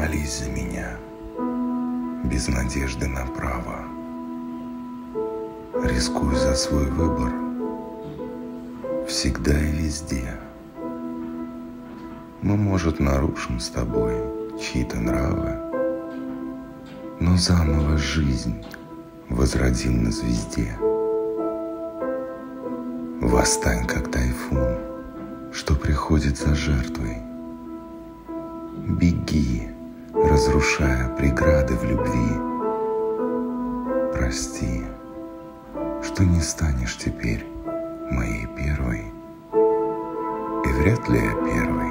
Молись за меня, без надежды на право. Рискуй за свой выбор, всегда и везде. Мы, может, нарушим с тобой чьи-то нравы, но заново жизнь возродим на звезде. Восстань, как тайфун, что приходит за жертвой. Беги, разрушая преграды в любви. Прости, что не станешь теперь моей первой, и вряд ли я первый.